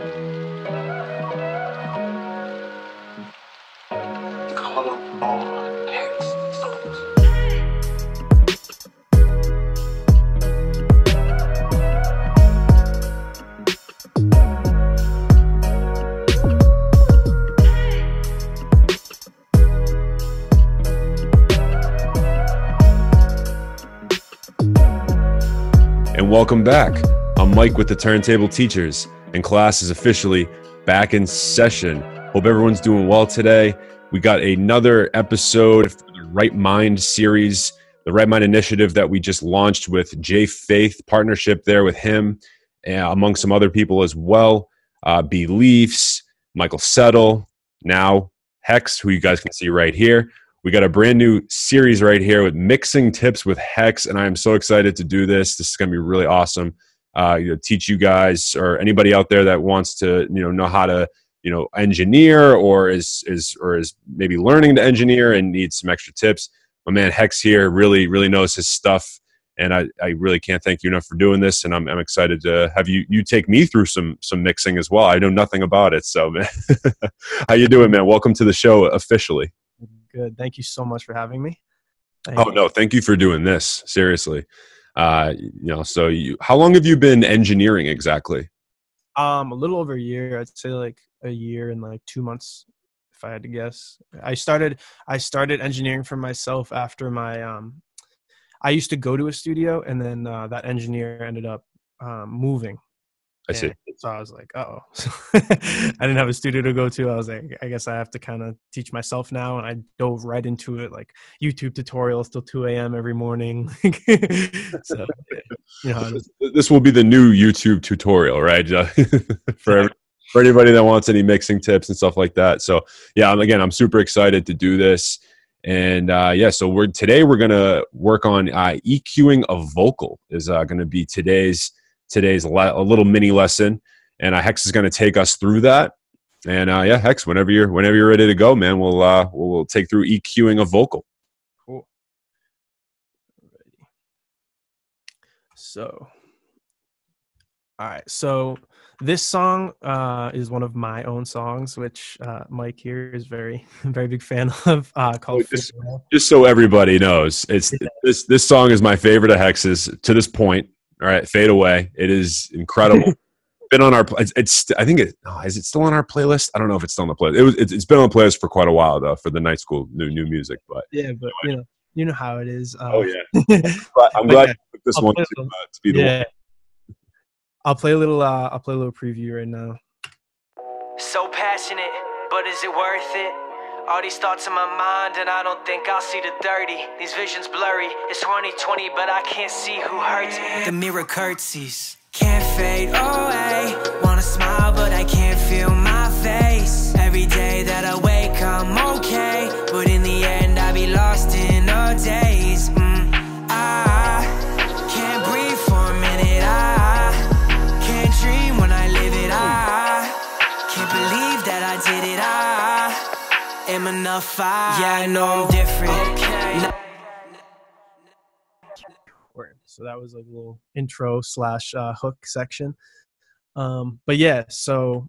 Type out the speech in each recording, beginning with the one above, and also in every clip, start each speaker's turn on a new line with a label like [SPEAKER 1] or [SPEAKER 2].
[SPEAKER 1] And welcome back. I'm Mike with the Turntable Teachers, and class is officially back in session. Hope everyone's doing well today. We got another episode of the Write Mind series, the Write Mind initiative that we just launched with Jay Faith, partnership there with him, among some other people as well. Uh, Beliefs, Michael Settle, now H3x, who you guys can see right here. We got a brand new series right here with mixing tips with H3x, and I am so excited to do this. This is going to be really awesome. Uh, you know, teach you guys or anybody out there that wants to you know know how to you know engineer or is is or is maybe learning to engineer and needs some extra tips. My man H3x here really really knows his stuff, and I, I really can't thank you enough for doing this. And I'm, I'm excited to have you you take me through some some mixing as well. I know nothing about it, so man, how you doing, man? Welcome to the show officially.
[SPEAKER 2] Good. Thank you so much for having me.
[SPEAKER 1] Thank oh you. no, thank you for doing this. Seriously. Uh, you know, so you how long have you been engineering exactly?
[SPEAKER 2] Um, a little over a year. I'd say like a year and like two months, if I had to guess. I started I started engineering for myself after my um I used to go to a studio and then uh, that engineer ended up um, moving
[SPEAKER 1] I see.
[SPEAKER 2] So I was like, oh, I didn't have a studio to go to. I was like, I guess I have to kind of teach myself now. And I dove right into it, like YouTube tutorials till 2 a.m. every morning. so,
[SPEAKER 1] you know, was, this will be the new YouTube tutorial, right? for every, for anybody that wants any mixing tips and stuff like that. So yeah, again, I'm super excited to do this. And uh, yeah, so we're today we're gonna work on uh, EQing a vocal is uh, going to be today's today's le- a little mini lesson, and uh, H3x is going to take us through that. And uh, yeah, H3x, whenever you're whenever you're ready to go, man, we'll uh, we'll, we'll take through EQing a vocal.
[SPEAKER 2] Cool. So, all right. So this song uh, is one of my own songs, which uh, Mike here is very very big fan of. Uh, called
[SPEAKER 1] just, just so everybody knows, it's yeah. this this song is my favorite of H3x's to this point. All right, fade away. It is incredible. been on our. It's, it's, I think it oh, is it still on our playlist. I don't know if it's still on the playlist. It was. It's, it's been on the playlist for quite a while though for the night school new new music. But
[SPEAKER 2] yeah, but you know you know how it is.
[SPEAKER 1] Uh, oh yeah, but I'm glad, you this I'll one to, uh, to, be the yeah. one.
[SPEAKER 2] I'll play a little. Uh, I'll play a little preview right now.
[SPEAKER 3] So passionate, but is it worth it? All these thoughts in my mind, and I don't think I'll see the 30. These visions blurry. It's 2020, but I can't see who hurts me. The mirror curtsies. Can't fade away. Wanna smile, but I can't feel my face. Every day that I wake, I'm okay. But in the end, I be lost in a daze. Enough. I, yeah, I know I'm different. Okay.
[SPEAKER 2] So that was like a little intro slash uh, hook section. Um, but yeah, so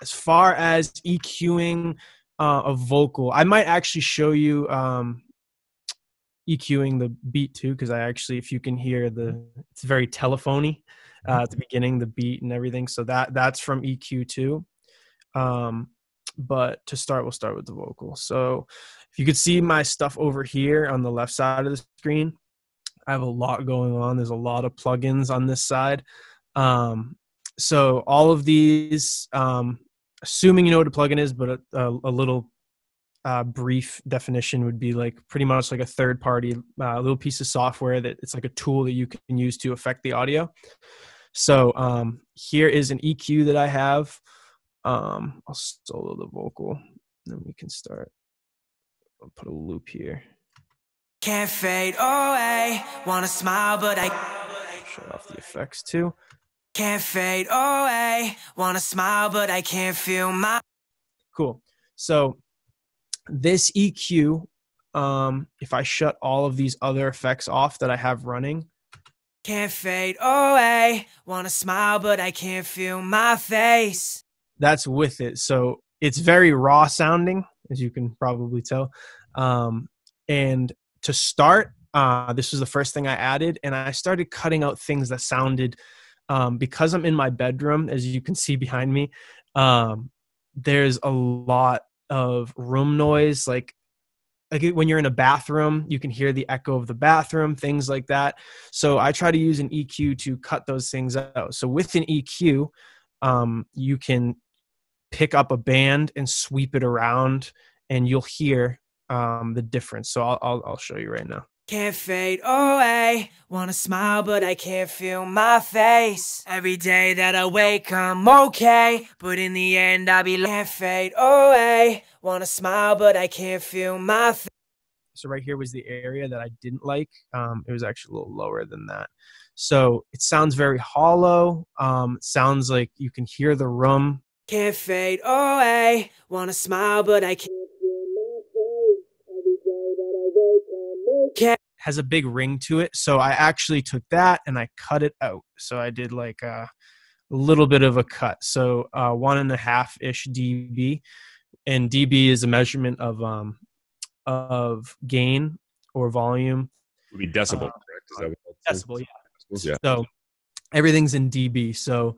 [SPEAKER 2] as far as EQing uh, a vocal, I might actually show you um, EQing the beat too, because I actually, if you can hear the, it's very telephony uh, at the beginning, the beat and everything. So that that's from EQ too. Um, but to start, we'll start with the vocal. So if you could see my stuff over here on the left side of the screen, I have a lot going on. There's a lot of plugins on this side. Um, so all of these, um, assuming you know what a plugin is, but a, a, little uh, brief definition would be like pretty much like a third party uh, little piece of software that it's like a tool that you can use to affect the audio. So um, here is an EQ that I have. Um, I'll solo the vocal, then we can start. I'll put a loop here.
[SPEAKER 3] Can't fade away. Wanna smile, but I
[SPEAKER 2] shut off the effects too.
[SPEAKER 3] Can't fade away. Wanna smile, but I can't feel my.
[SPEAKER 2] Cool. So this EQ, um, if I shut all of these other effects off that I have running,
[SPEAKER 3] can't fade away. Wanna smile, but I can't feel my face.
[SPEAKER 2] That's with it. So it's very raw sounding, as you can probably tell. Um, and to start, uh, this was the first thing I added, and I started cutting out things that sounded um, because I'm in my bedroom, as you can see behind me. Um, there's a lot of room noise, like like when you're in a bathroom, you can hear the echo of the bathroom, things like that. So I try to use an EQ to cut those things out. So with an EQ, um, you can pick up a band and sweep it around, and you'll hear um, the difference. So I'll, I'll I'll show you right now.
[SPEAKER 3] Can't fade away. Wanna smile, but I can't feel my face. Every day that I wake, I'm okay. But in the end, I'll be can't fade away. Wanna smile, but I can't feel my face.
[SPEAKER 2] So right here was the area that I didn't like. Um, it was actually a little lower than that. So it sounds very hollow. Um, sounds like you can hear the room.
[SPEAKER 3] Can't fade away. Wanna smile, but I can't
[SPEAKER 2] has a big ring to it. So I actually took that and I cut it out. So I did like a, a little bit of a cut. So uh, one and a half ish dB, and dB is a measurement of um of gain or volume.
[SPEAKER 1] It Would be decibel,
[SPEAKER 2] Uh,
[SPEAKER 1] correct? Is that what
[SPEAKER 2] Decibel, yeah.
[SPEAKER 1] Decibels, yeah.
[SPEAKER 2] So everything's in dB. So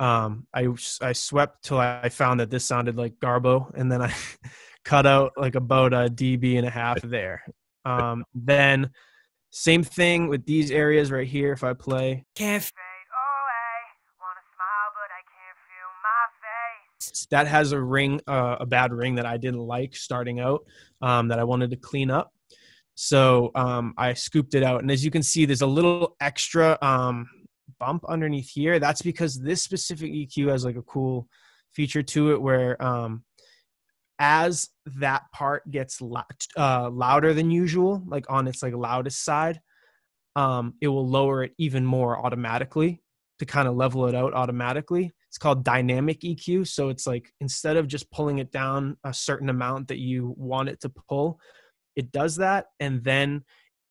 [SPEAKER 2] um, I I swept till I found that this sounded like Garbo, and then I cut out like about a dB and a half there. Um, then same thing with these areas right here. If I play,
[SPEAKER 3] Can't fade away. Wanna smile, but I can't feel my face.
[SPEAKER 2] that has a ring, uh, a bad ring that I didn't like starting out, um, that I wanted to clean up. So um, I scooped it out, and as you can see, there's a little extra um, bump underneath here. That's because this specific EQ has like a cool feature to it where um, as that part gets lou- uh, louder than usual, like on its like loudest side, um, it will lower it even more automatically to kind of level it out automatically. It's called dynamic EQ. So it's like instead of just pulling it down a certain amount that you want it to pull, it does that and then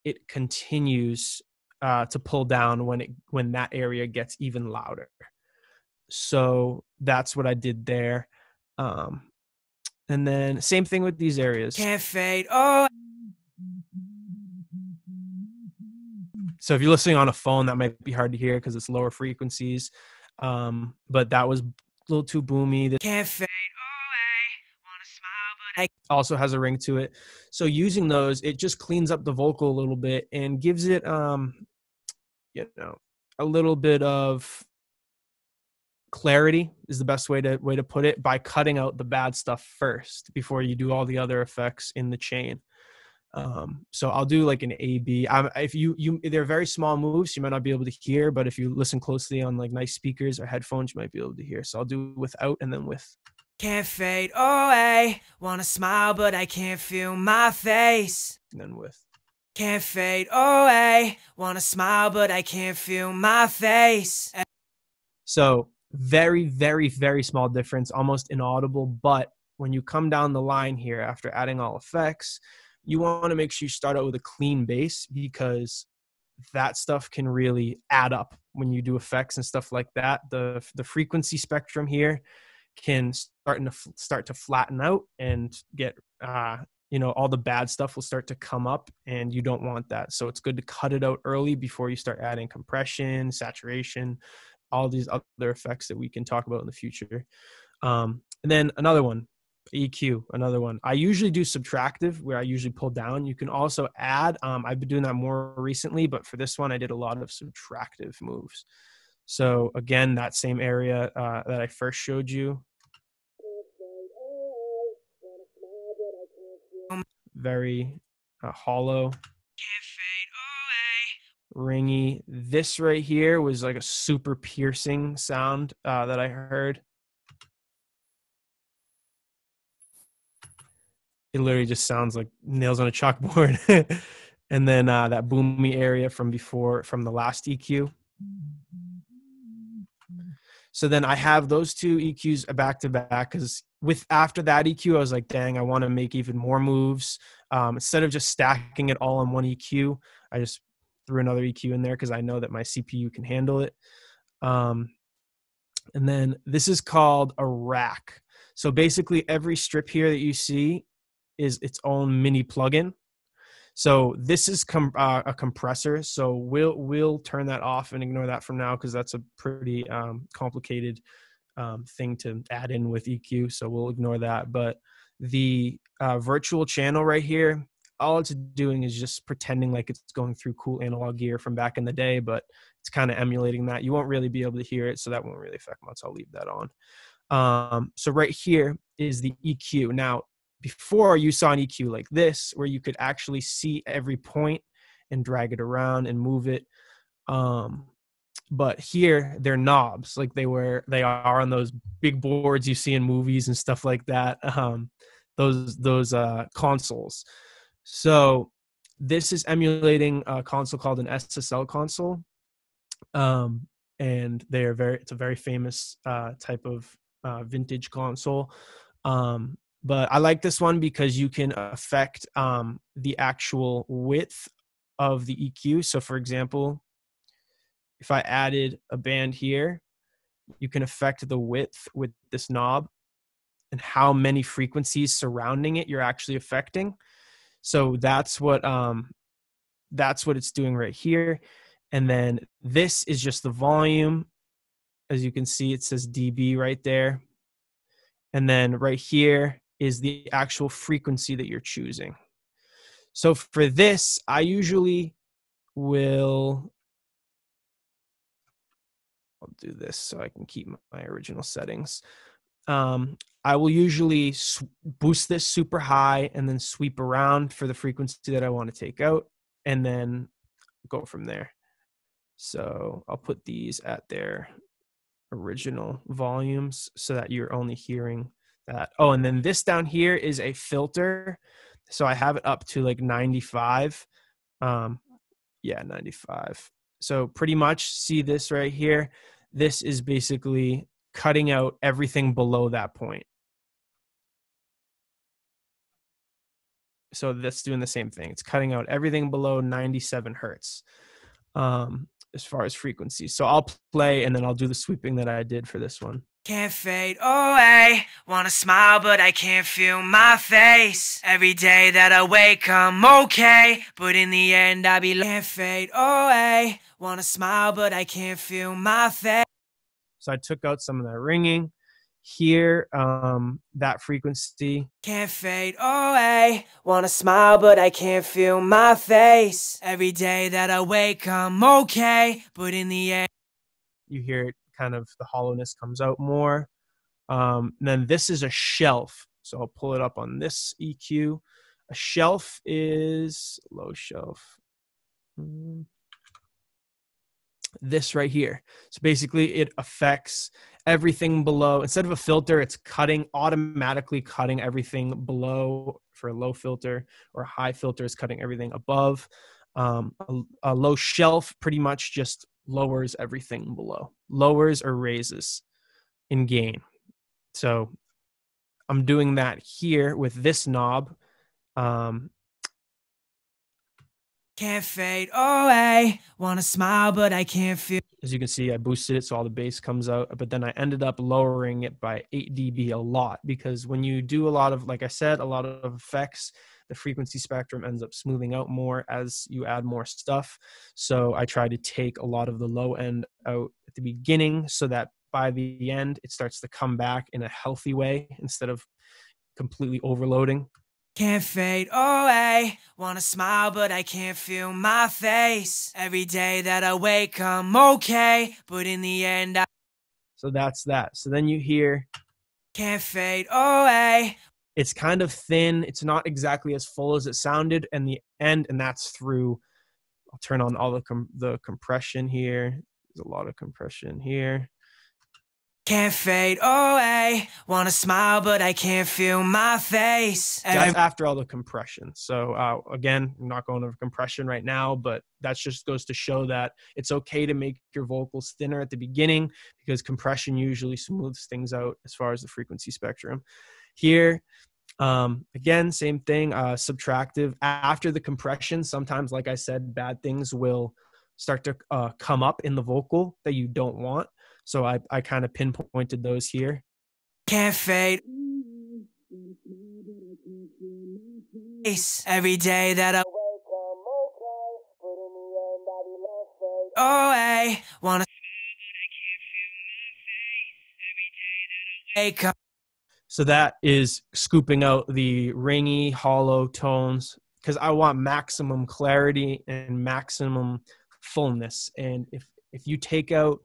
[SPEAKER 2] it continues uh, to pull down when it when that area gets even louder. So that's what I did there. Um, and then same thing with these areas.
[SPEAKER 3] Can't fade Oh.
[SPEAKER 2] So if you're listening on a phone, that might be hard to hear because it's lower frequencies. Um, but that was a little too boomy.
[SPEAKER 3] Can't fade
[SPEAKER 2] also has a ring to it. So using those, it just cleans up the vocal a little bit and gives it, um, you know, a little bit of clarity is the best way to way to put it by cutting out the bad stuff first before you do all the other effects in the chain. Um, so I'll do like an A B. I'm, if you you they're very small moves, you might not be able to hear, but if you listen closely on like nice speakers or headphones, you might be able to hear. So I'll do without and then with.
[SPEAKER 3] Can't fade away. Wanna smile, but I can't feel my face.
[SPEAKER 2] And then with.
[SPEAKER 3] Can't fade away. Wanna smile, but I can't feel my face.
[SPEAKER 2] So very, very, very small difference, almost inaudible. But when you come down the line here after adding all effects, you want to make sure you start out with a clean base because that stuff can really add up when you do effects and stuff like that. The the frequency spectrum here can start to start to flatten out and get uh, you know all the bad stuff will start to come up and you don't want that. So it's good to cut it out early before you start adding compression saturation all these other effects that we can talk about in the future. Um, and then another one eq another one. I usually do subtractive where i usually pull down. You can also add um, i've been doing that more recently but for this one i did a lot of subtractive moves. So again that same area uh, that i first showed you very uh, hollow ringy. This right here was like a super piercing sound uh, that I heard. It literally just sounds like nails on a chalkboard. and then uh, that boomy area from before, from the last EQ. So then I have those two EQs back to back because with after that EQ, I was like, dang, I want to make even more moves. Um, instead of just stacking it all on one EQ, I just threw another EQ in there because I know that my CPU can handle it. Um, And then this is called a rack. So basically, every strip here that you see is its own mini plugin. So this is com- uh, a compressor. So we'll we'll turn that off and ignore that from now because that's a pretty um, complicated um, thing to add in with EQ. So we'll ignore that. But the uh, virtual channel right here, all it's doing is just pretending like it's going through cool analog gear from back in the day, but it's kind of emulating that. You won't really be able to hear it, so that won't really affect much. I'll leave that on. Um, so right here is the EQ. Now, before you saw an EQ like this, where you could actually see every point and drag it around and move it. Um, but here they're knobs, like they were they are on those big boards you see in movies and stuff like that. Um, those those uh, consoles. So this is emulating a console called an SSL console, um, and they are very. It's a very famous uh, type of uh, vintage console. Um, but I like this one because you can affect um, the actual width of the EQ. So, for example, if I added a band here, you can affect the width with this knob and how many frequencies surrounding it you're actually affecting. So that's what um, that's what it's doing right here. And then this is just the volume. As you can see, it says dB right there. And then right here is the actual frequency that you're choosing. So for this, I usually will I'll do this so I can keep my original settings. Um, I will usually boost this super high and then sweep around for the frequency that I want to take out and then go from there. So I'll put these at their original volumes so that you're only hearing that. Oh, and then this down here is a filter. So I have it up to like 95. Um, yeah, 95. So pretty much see this right here. This is basically cutting out everything below that point. So that's doing the same thing. It's cutting out everything below 97 hertz. Um, as far as frequency. So I'll play and then I'll do the sweeping that I did for this one.
[SPEAKER 3] Can't fade away. Wanna smile, but I can't feel my face. Every day that I wake, I'm okay. But in the end, I be can't fade away. Wanna smile, but I can't feel my face.
[SPEAKER 2] So I took out some of that ringing hear um, that frequency.
[SPEAKER 3] Can't fade away. Wanna smile, but I can't feel my face. Every day that I wake, I'm okay. But in the end,
[SPEAKER 2] you hear it kind of the hollowness comes out more. Um, then this is a shelf. So I'll pull it up on this EQ. A shelf is low shelf. Mm this right here. So basically, it affects everything below. Instead of a filter, it's cutting automatically cutting everything below for a low filter, or high filter is cutting everything above. Um, a, a low shelf pretty much just lowers everything below, lowers or raises in gain. So I'm doing that here with this knob. Um,
[SPEAKER 3] can't fade away. Wanna smile, but I can't feel.
[SPEAKER 2] As you can see, I boosted it so all the bass comes out, but then I ended up lowering it by 8 dB a lot because when you do a lot of, like I said, a lot of effects, the frequency spectrum ends up smoothing out more as you add more stuff. So I try to take a lot of the low end out at the beginning so that by the end it starts to come back in a healthy way instead of completely overloading.
[SPEAKER 3] Can't fade away. Wanna smile, but I can't feel my face. Every day that I wake, I'm okay. But in the end, I.
[SPEAKER 2] So that's that. So then you hear.
[SPEAKER 3] Can't fade away.
[SPEAKER 2] It's kind of thin. It's not exactly as full as it sounded in the end, and that's through. I'll turn on all the com- the compression here. There's a lot of compression here.
[SPEAKER 3] Can't fade away. Wanna smile, but I can't feel my face.
[SPEAKER 2] That's after all the compression. So uh, again, I'm not going over compression right now, but that just goes to show that it's okay to make your vocals thinner at the beginning because compression usually smooths things out as far as the frequency spectrum. Here, um, again, same thing. Uh, subtractive after the compression. Sometimes, like I said, bad things will start to uh, come up in the vocal that you don't want. So I, I kind of pinpointed those here.
[SPEAKER 3] Can't fade. Every day that I wake up, put in the body must face. Oh, I wanna wake up.
[SPEAKER 2] So that is scooping out the ringy, hollow tones because I want maximum clarity and maximum fullness. And if if you take out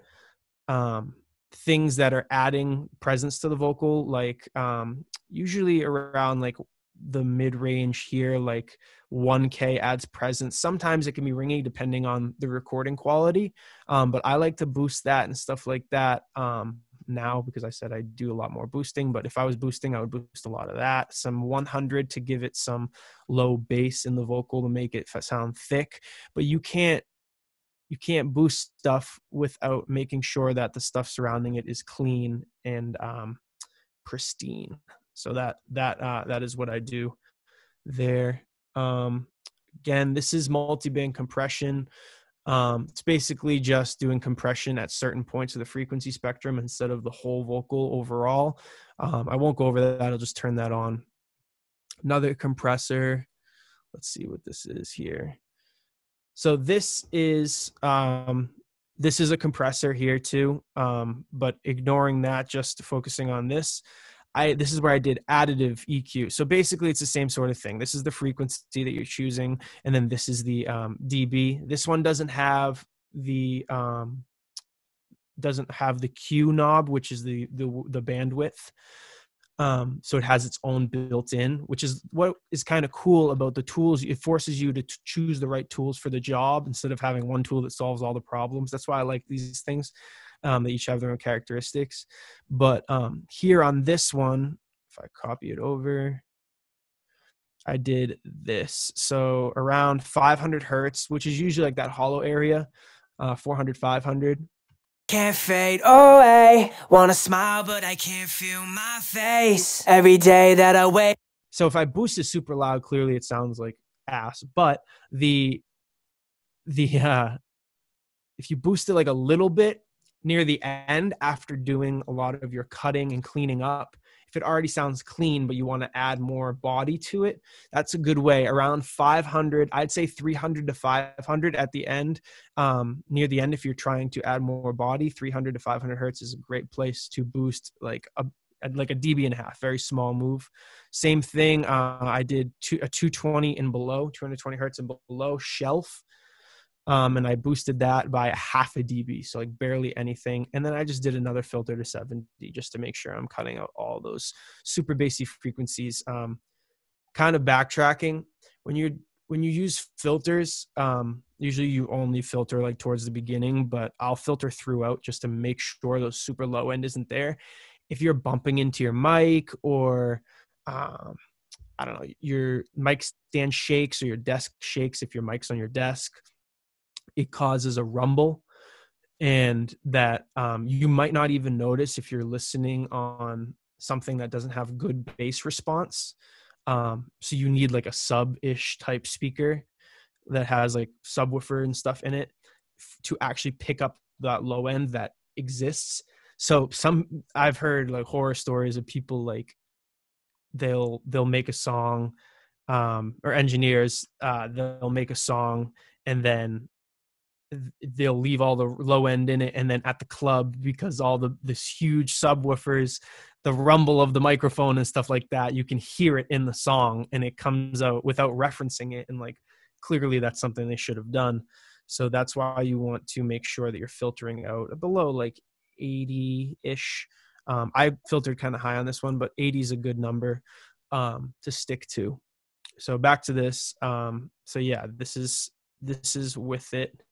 [SPEAKER 2] um, things that are adding presence to the vocal, like um, usually around like the mid range here, like 1K adds presence. Sometimes it can be ringy depending on the recording quality, um, but I like to boost that and stuff like that um, now because I said I do a lot more boosting. But if I was boosting, I would boost a lot of that. Some 100 to give it some low bass in the vocal to make it sound thick, but you can't you can't boost stuff without making sure that the stuff surrounding it is clean and um, pristine. So that that uh, that is what I do there. Um, again, this is multi-band compression. Um, it's basically just doing compression at certain points of the frequency spectrum instead of the whole vocal overall. Um, I won't go over that. I'll just turn that on. Another compressor. Let's see what this is here. So this is um, this is a compressor here too, um, but ignoring that, just focusing on this. I this is where I did additive EQ. So basically, it's the same sort of thing. This is the frequency that you're choosing, and then this is the um, dB. This one doesn't have the um, doesn't have the Q knob, which is the the, the bandwidth. Um, so it has its own built-in, which is what is kind of cool about the tools. It forces you to t- choose the right tools for the job instead of having one tool that solves all the problems. That's why I like these things um, they each have their own characteristics. But um, here on this one, if I copy it over, I did this. So around 500 hertz, which is usually like that hollow area, uh, 400, 500.
[SPEAKER 3] Can't fade away. Wanna smile, but I can't feel my face every day that I wait.
[SPEAKER 2] So if I boost it super loud, clearly it sounds like ass. But the the uh, if you boost it like a little bit, near the end after doing a lot of your cutting and cleaning up if it already sounds clean but you want to add more body to it that's a good way around 500 i'd say 300 to 500 at the end um, near the end if you're trying to add more body 300 to 500 hertz is a great place to boost like a like a dB and a half, very small move. Same thing. Uh, I did two, a 220 and below, 220 hertz and below shelf um, and I boosted that by a half a dB, so like barely anything. And then I just did another filter to 70 just to make sure I'm cutting out all those super bassy frequencies. Um, kind of backtracking when you when you use filters, um, usually you only filter like towards the beginning, but I'll filter throughout just to make sure those super low end isn't there. If you're bumping into your mic or um, I don't know, your mic stand shakes or your desk shakes if your mic's on your desk it causes a rumble and that um, you might not even notice if you're listening on something that doesn't have good bass response. Um, so you need like a sub-ish type speaker that has like subwoofer and stuff in it to actually pick up that low end that exists. So some i've heard like horror stories of people like they'll they'll make a song um or engineers uh they'll make a song and then they'll leave all the low end in it and then at the club because all the this huge subwoofers the rumble of the microphone and stuff like that you can hear it in the song and it comes out without referencing it and like clearly that's something they should have done. So that's why you want to make sure that you're filtering out below like 80 ish um, i filtered kind of high on this one but 80 is a good number um, to stick to. So back to this um, so yeah this is this is with it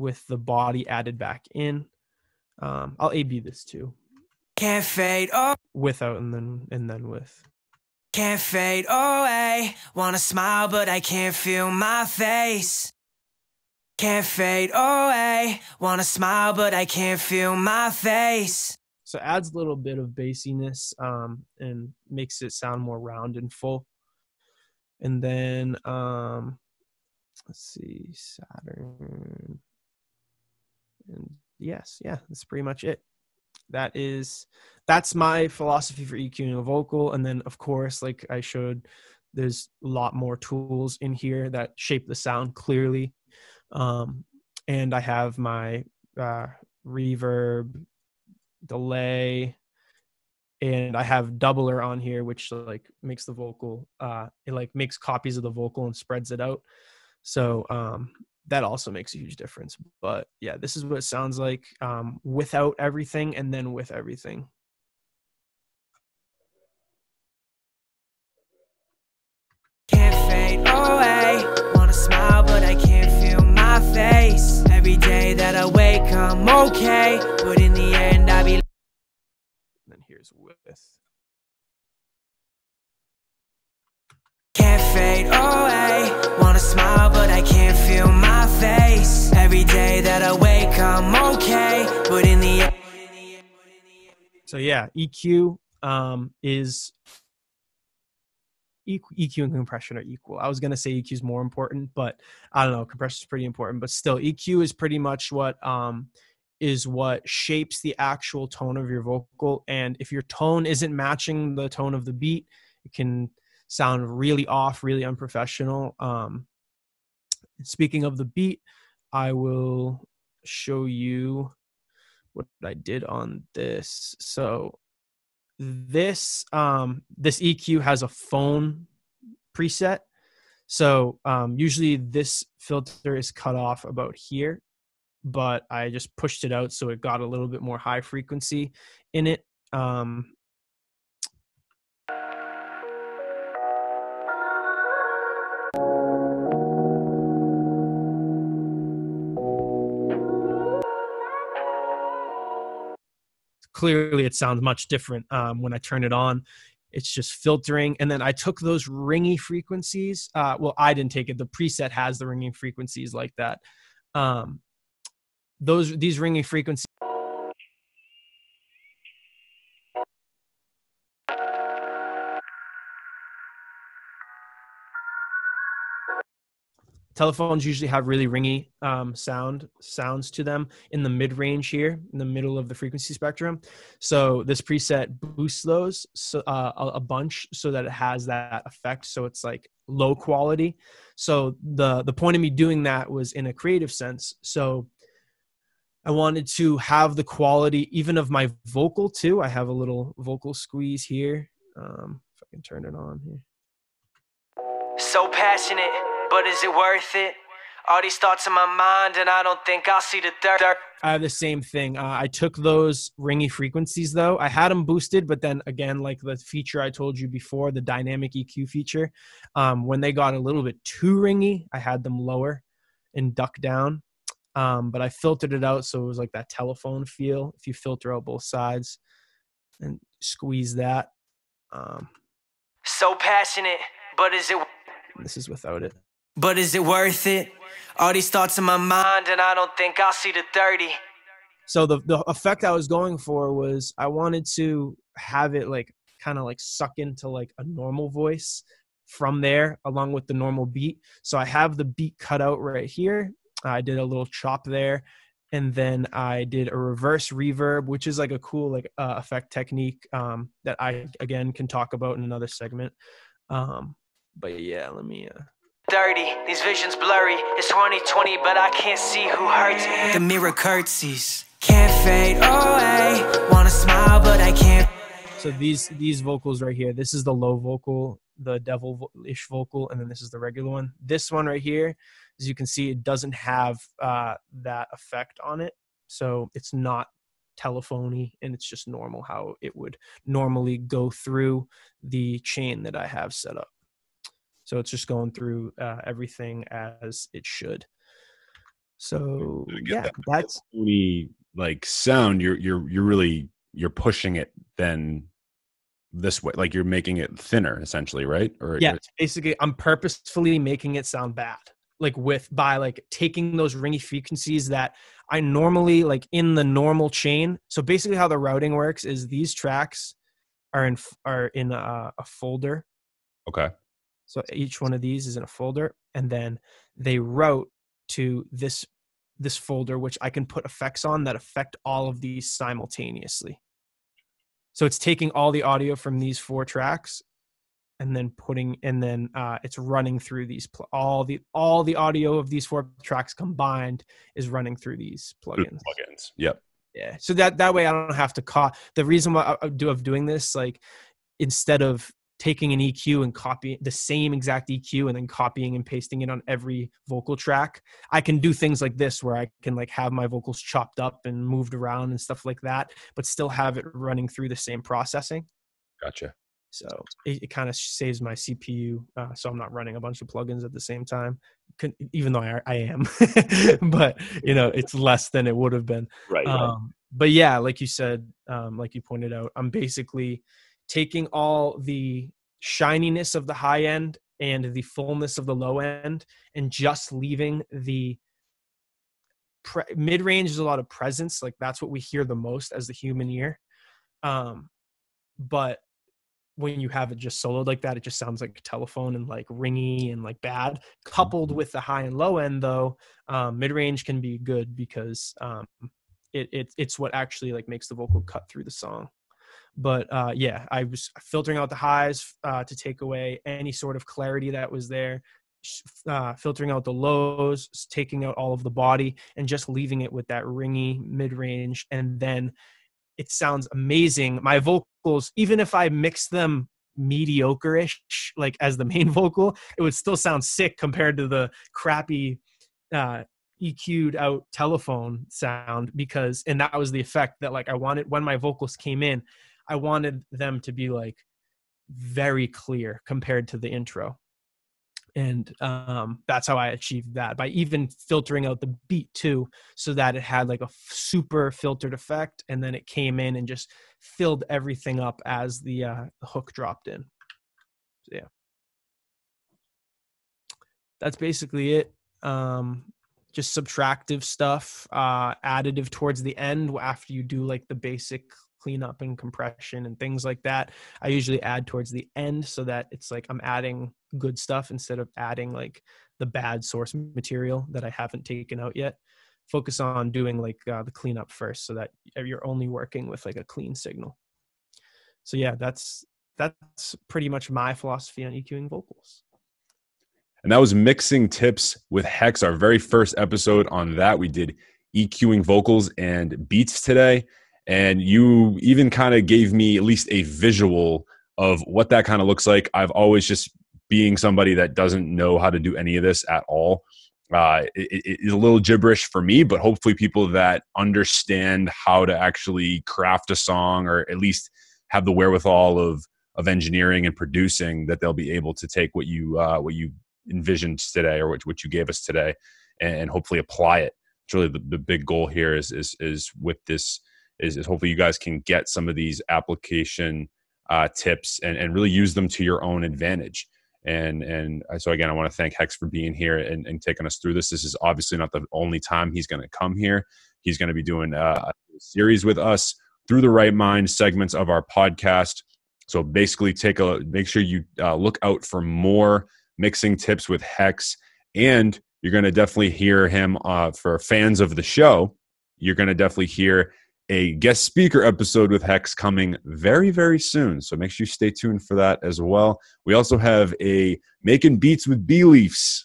[SPEAKER 2] with the body added back in. Um, I'll A/B this too.
[SPEAKER 3] Can't fade oh
[SPEAKER 2] without and then and then with.
[SPEAKER 3] Can't fade away. Wanna smile, but I can't feel my face. Can't fade away. Wanna smile, but I can't feel my face.
[SPEAKER 2] So adds a little bit of bassiness um, and makes it sound more round and full. And then um, let's see, Saturn and yes, yeah, that's pretty much it. That is that's my philosophy for EQing a vocal, and then of course, like I showed, there's a lot more tools in here that shape the sound clearly. Um, and I have my uh, reverb, delay, and I have doubler on here, which like makes the vocal, uh, it like makes copies of the vocal and spreads it out. So um, that also makes a huge difference. But yeah, this is what it sounds like um, without everything and then with everything.
[SPEAKER 3] Can't fade away. Wanna smile, but I can't feel my face. Every day that I wake, I'm okay. But in the end, I be
[SPEAKER 2] And then here's with.
[SPEAKER 3] Can't fade away. Wanna smile, but I can't feel my face. Every day that I wake, I'm okay. But in the
[SPEAKER 2] So yeah, EQ um, is EQ, and compression are equal. I was gonna say EQ is more important, but I don't know. Compression is pretty important, but still, EQ is pretty much what um, is what shapes the actual tone of your vocal. And if your tone isn't matching the tone of the beat, it can sound really off, really unprofessional. Um, speaking of the beat, I will show you what I did on this. So this um this EQ has a phone preset. So um usually this filter is cut off about here, but I just pushed it out so it got a little bit more high frequency in it. Um clearly it sounds much different um, when I turn it on. It's just filtering, and then I took those ringy frequencies. Uh, well, I didn't take it. The preset has the ringing frequencies like that. Um, those these ringing frequencies. Telephones usually have really ringy um, sound sounds to them in the mid range here in the middle of the frequency spectrum. So this preset boosts those so, uh, a, bunch so that it has that effect. So it's like low quality. So the the point of me doing that was in a creative sense. So i wanted to have the quality even of my vocal too. I have a little vocal squeeze here. Um, if i can turn it on here.
[SPEAKER 3] So passionate, but is it worth it? All these thoughts in my mind, and I don't think I'll see the third.
[SPEAKER 2] I have the same thing. Uh, I took those ringy frequencies though. I had them boosted, but then again, like the feature I told you before, the dynamic EQ feature, um, when they got a little bit too ringy, I had them lower and duck down. Um, but I filtered it out so it was like that telephone feel. If you filter out both sides and squeeze that, um,
[SPEAKER 3] So passionate, but is it?
[SPEAKER 2] this is without it.
[SPEAKER 3] But is it worth it? All these thoughts in my mind, and I don't think I'll see the 30.
[SPEAKER 2] so the the effect I was going for was I wanted to have it like kind of like suck into like a normal voice from there along with the normal beat. So I have the beat cut out right here. I did a little chop there and then I did a reverse reverb which is like a cool like uh, effect technique um that I again can talk about in another segment. Um but yeah, let me uh
[SPEAKER 3] 30. These visions blurry. It's 2020, but I can't see who hurts me. The mirror curtsies. Can't fade away. Wanna smile, but I can't.
[SPEAKER 2] so these these vocals right here this is the low vocal the devil-ish vocal and then this is the regular one this one right here as you can see it doesn't have uh, that effect on it so it's not telephony and it's just normal how it would normally go through the chain that i have set up so it's just going through uh, everything as it should so yeah
[SPEAKER 1] that.
[SPEAKER 2] that's
[SPEAKER 1] Only like sound, you're you're you're really you're pushing it then this way, like you're making it thinner, essentially, right? Or
[SPEAKER 2] yeah basically i'm purposefully making it sound bad like with by like taking those ringy frequencies that i normally like in the normal chain so basically how the routing works is these tracks are in are in a, a folder
[SPEAKER 1] okay,
[SPEAKER 2] so each one of these is in a folder and then they route to this this folder which I can put effects on that affect all of these simultaneously. So it's taking all the audio from these four tracks and then putting and then uh, it's running through these pl- all the all the audio of these four tracks combined is running through these plugins.
[SPEAKER 1] Plugins. Yep.
[SPEAKER 2] Yeah. So that that way I don't have to call the reason why I do of doing this like instead of taking an EQ and copying the same exact EQ and then copying and pasting it on every vocal track. I can do things like this where I can like have my vocals chopped up and moved around and stuff like that, but still have it running through the same processing.
[SPEAKER 1] Gotcha.
[SPEAKER 2] So it, it kind of saves my CPU, uh, so I'm not running a bunch of plugins at the same time. Can, even though I, I am, but you know it's less than it would have been.
[SPEAKER 1] Right.
[SPEAKER 2] Um,
[SPEAKER 1] right.
[SPEAKER 2] But yeah, like you said, um, like you pointed out, I'm basically taking all the shininess of the high end and the fullness of the low end and just leaving the pre- mid-range is a lot of presence. Like that's what we hear the most as the human ear. Um but when you have it just soloed like that it just sounds like a telephone and like ringy and like bad. Coupled with the high and low end though um, mid-range can be good because um, it, it it's what actually like makes the vocal cut through the song but uh, yeah, I was filtering out the highs uh, to take away any sort of clarity that was there, uh, filtering out the lows, taking out all of the body, and just leaving it with that ringy mid range. And then it sounds amazing. My vocals, even if I mix them mediocre-ish, like as the main vocal, it would still sound sick compared to the crappy uh, EQ'd out telephone sound because, and that was the effect that like I wanted when my vocals came in. I wanted them to be like very clear compared to the intro. And um, that's how I achieved that by even filtering out the beat too, so that it had like a super filtered effect, and then it came in and just filled everything up as the, uh, hook dropped in. So yeah, that's basically it. Um, just subtractive stuff, uh, additive towards the end after you do like the basic cleanup and compression and things like that. I usually add towards the end so that it's like I'm adding good stuff instead of adding like the bad source material that I haven't taken out yet. Focus on doing like uh, the cleanup first so that you're only working with like a clean signal. So yeah, that's that's pretty much my philosophy on EQing vocals.
[SPEAKER 1] And that was mixing tips with H3x, our very first episode on that. We did EQing vocals and beats today and you even kind of gave me at least a visual of what that kind of looks like. I've always just being somebody that doesn't know how to do any of this at all. Uh, it, it is a little gibberish for me, but hopefully, people that understand how to actually craft a song or at least have the wherewithal of of engineering and producing that they'll be able to take what you uh, what you envisioned today or what, what you gave us today and, hopefully apply it. It's really the, the big goal here is is is with this is, is hopefully you guys can get some of these application uh, tips and, and really use them to your own advantage. And and so again, I want to thank H3x for being here and, and taking us through this. This is obviously not the only time he's going to come here. He's going to be doing uh, a series with us through the Write Mind segments of our podcast. So basically, take a make sure you uh, look out for more mixing tips with H3x, and you're going to definitely hear him uh, for fans of the show. You're going to definitely hear a guest speaker episode with H3x coming very, very soon. So make sure you stay tuned for that as well. We also have a Making Beats with B Leafs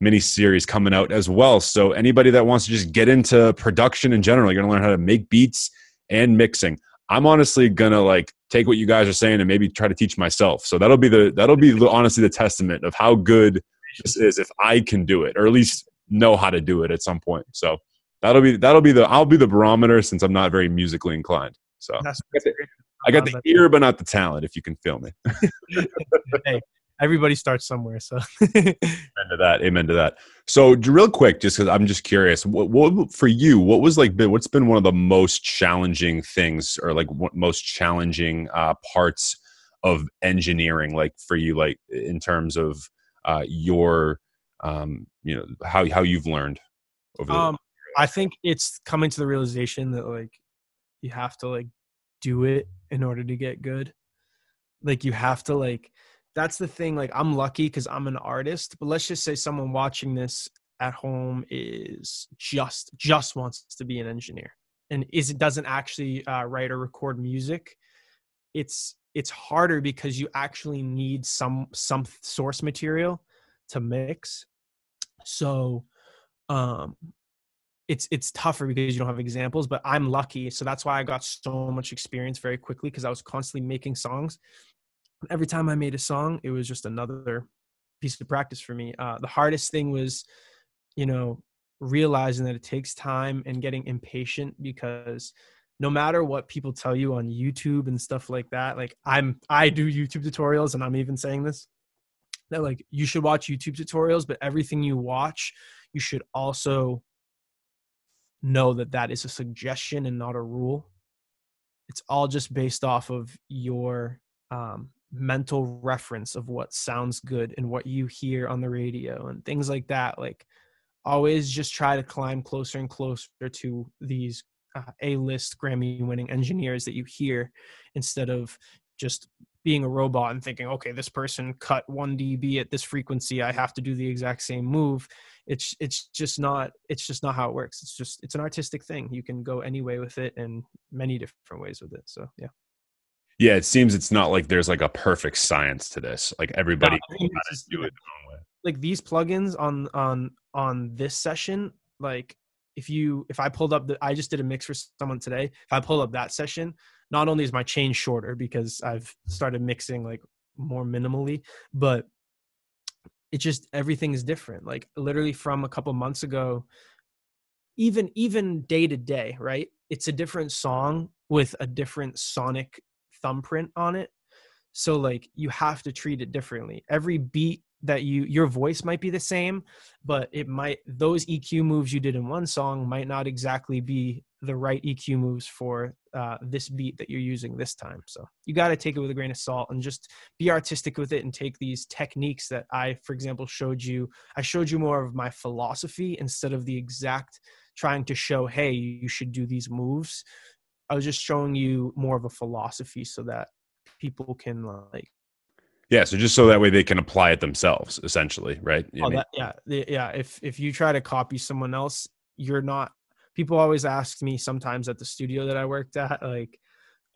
[SPEAKER 1] mini series coming out as well. So anybody that wants to just get into production in general, you're gonna learn how to make beats and mixing. I'm honestly gonna like take what you guys are saying and maybe try to teach myself. So that'll be the that'll be honestly the testament of how good this is if I can do it, or at least know how to do it at some point. So that'll be that'll be the I'll be the barometer since I'm not very musically inclined. So
[SPEAKER 2] That's
[SPEAKER 1] I got the ear, but not the talent. If you can feel me.
[SPEAKER 2] hey, everybody starts somewhere. So
[SPEAKER 1] amen to that. Amen to that. So real quick, just because I'm just curious, what, what for you? What was like? Been, What's been one of the most challenging things, or like what most challenging uh, parts of engineering, like for you, like in terms of uh, your, um, you know, how how you've learned over the
[SPEAKER 2] um, I think it's coming to the realization that like you have to like do it in order to get good. Like you have to like that's the thing like I'm lucky cuz I'm an artist, but let's just say someone watching this at home is just just wants to be an engineer and is it doesn't actually uh, write or record music it's it's harder because you actually need some some source material to mix so um it's it's tougher because you don't have examples but i'm lucky. So that's why i got so much experience very quickly because i was constantly making songs. Every time i made a song it was just another piece of practice for me. Uh, the hardest thing was you know realizing that it takes time and getting impatient because no matter what people tell you on YouTube and stuff like that, like I'm I do YouTube tutorials and I'm even saying this that like you should watch YouTube tutorials, but everything you watch, you should also know that that is a suggestion and not a rule. It's all just based off of your um, mental reference of what sounds good and what you hear on the radio and things like that. Like always just try to climb closer and closer to these uh, A-list Grammy-winning engineers that you hear instead of just being a robot and thinking, okay, this person cut one dB at this frequency, I have to do the exact same move. It's it's just not it's just not how it works. It's just it's an artistic thing. You can go any way with it and many different ways with it. So yeah.
[SPEAKER 1] Yeah, it seems it's not like there's like a perfect science to this. Like everybody no, just, do it the wrong way.
[SPEAKER 2] Like these plugins on on on this session, like if you if I pulled up the I just did a mix for someone today. If I pull up that session, not only is my chain shorter because I've started mixing like more minimally, but it just everything is different. Like literally from a couple months ago, even even day to day, right? It's a different song with a different sonic thumbprint on it. So like you have to treat it differently. Every beat that you your voice might be the same but it might those eq moves you did in one song might not exactly be the right eq moves for uh, this beat that you're using this time. So you got to take it with a grain of salt and just be artistic with it and take these techniques that i for example showed you. I showed you more of my philosophy instead of the exact trying to show hey you should do these moves. I was just showing you more of a philosophy so that people can like
[SPEAKER 1] yeah, so just so that way they can apply it themselves, essentially, right?
[SPEAKER 2] You oh, that, yeah, yeah. If if you try to copy someone else, you're not. People always ask me sometimes at the studio that I worked at, like,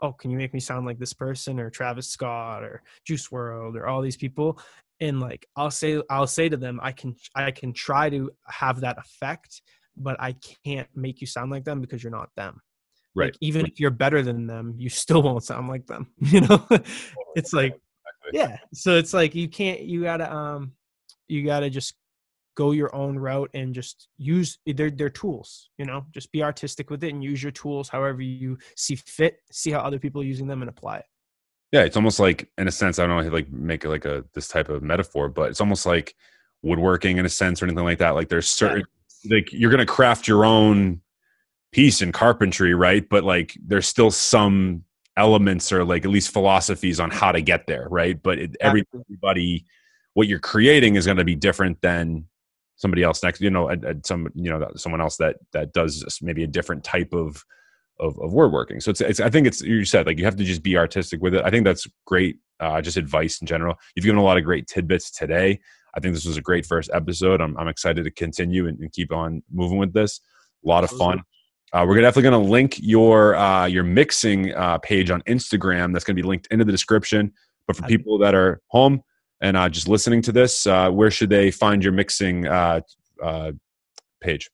[SPEAKER 2] "Oh, can you make me sound like this person or Travis Scott or Juice WRLD or all these people?" And like, I'll say, I'll say to them, I can, I can try to have that effect, but I can't make you sound like them because you're not them.
[SPEAKER 1] Right.
[SPEAKER 2] Like, even if you're better than them, you still won't sound like them. You know, it's like yeah so it's like you can't you gotta um you gotta just go your own route and just use their their tools you know? Just be artistic with it and use your tools however you see fit see how other people are using them and apply it.
[SPEAKER 1] Yeah it's almost like in a sense i don't know like make it like a this type of metaphor but it's almost like woodworking in a sense or anything like that. Like there's certain yeah. like you're gonna craft your own piece in carpentry right? But like there's still some elements or like at least philosophies on how to get there, right? But it, everybody, what you're creating is going to be different than somebody else next. You know, some you know someone else that that does maybe a different type of of, of word working. So it's, it's I think it's you said like you have to just be artistic with it. I think that's great. Uh, just advice in general. You've given a lot of great tidbits today. I think this was a great first episode. I'm, I'm excited to continue and, and keep on moving with this. A lot of fun. Uh, we're definitely going to link your uh, your mixing uh, page on Instagram. That's going to be linked into the description. But for people that are home and uh, just listening to this, uh, where should they find your mixing uh, page?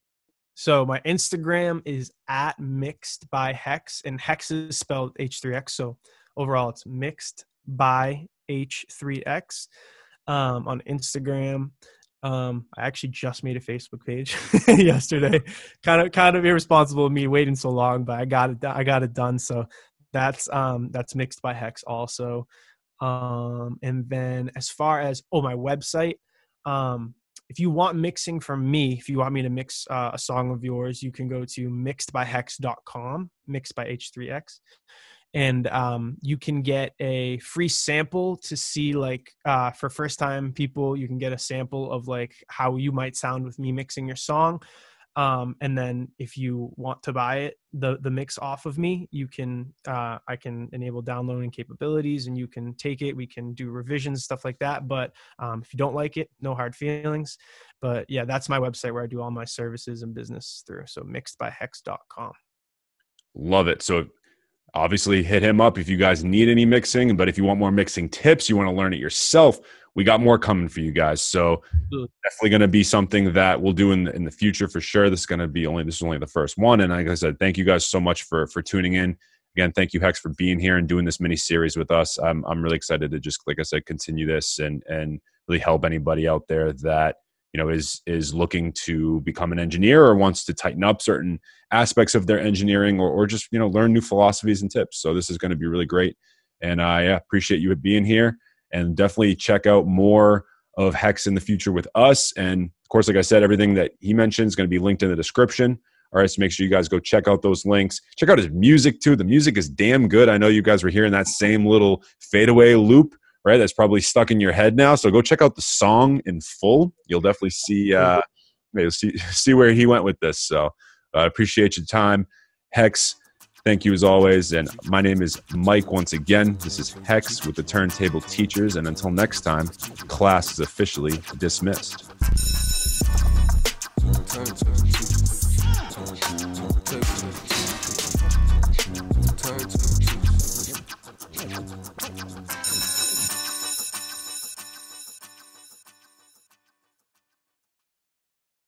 [SPEAKER 2] So my Instagram is at mixed by hex, and hex is spelled H3X. So overall, it's mixed by H3X um, on Instagram. Um, I actually just made a Facebook page yesterday. kind of, kind of irresponsible of me waiting so long, but I got it. I got it done. So that's um, that's mixed by Hex also. Um, and then as far as oh my website, um, if you want mixing from me, if you want me to mix uh, a song of yours, you can go to mixedbyhex.com, mixed by H3X and um, you can get a free sample to see like uh, for first time people you can get a sample of like how you might sound with me mixing your song Um, and then if you want to buy it, the the mix off of me, you can uh, I can enable downloading capabilities, and you can take it. We can do revisions, stuff like that. But um, if you don't like it, no hard feelings. But yeah, that's my website where I do all my services and business through. So mixedbyhex.com.
[SPEAKER 1] Love it. So obviously hit him up if you guys need any mixing. But if you want more mixing tips, you want to learn it yourself, we got more coming for you guys. So definitely going to be something that we'll do in the, in the future for sure. This is going to be only this is only the first one. And like I said, thank you guys so much for for tuning in. Again, thank you H3x for being here and doing this mini series with us. I'm I'm really excited to just like I said continue this and and really help anybody out there that you know is is looking to become an engineer or wants to tighten up certain aspects of their engineering or, or just you know learn new philosophies and tips. So this is going to be really great. And i appreciate you being here. And definitely check out more of H3x in the future with us. And of course like i said everything that he mentioned is going to be linked in the description. All right so make sure you guys go check out those links. Check out his music too. The music is damn good. I know you guys were hearing that same little fadeaway loop right? That's probably stuck in your head now. So go check out the song in full. You'll definitely see uh, maybe see see where he went with this. So I uh, appreciate your time, H3x. Thank you as always. And my name is Mike once again. This is H3x with the Turntable Teachers. And until next time, class is officially dismissed. Turn, turn, turn,